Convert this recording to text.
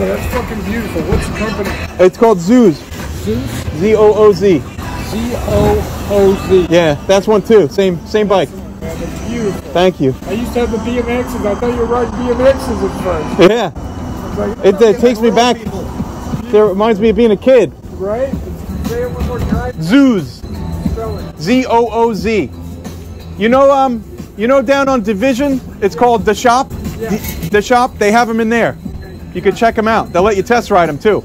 that's fucking beautiful. What's the company? It's called Zooz. Zeus? Z O O Z. Z O O Z. Yeah, that's one too. Same same bike. Man, that's beautiful. Thank you. I used to have the BMXs. I thought you were riding BMXs at first. Yeah, like, it, it takes me back. It reminds me of being a kid. right? Say it one more time. Zooz. Z O O Z. You know, um, you know, down on Division, it's called Dah Shop. Yeah. The, the shop. They have them in there. You can check them out. They'll let you test ride them too.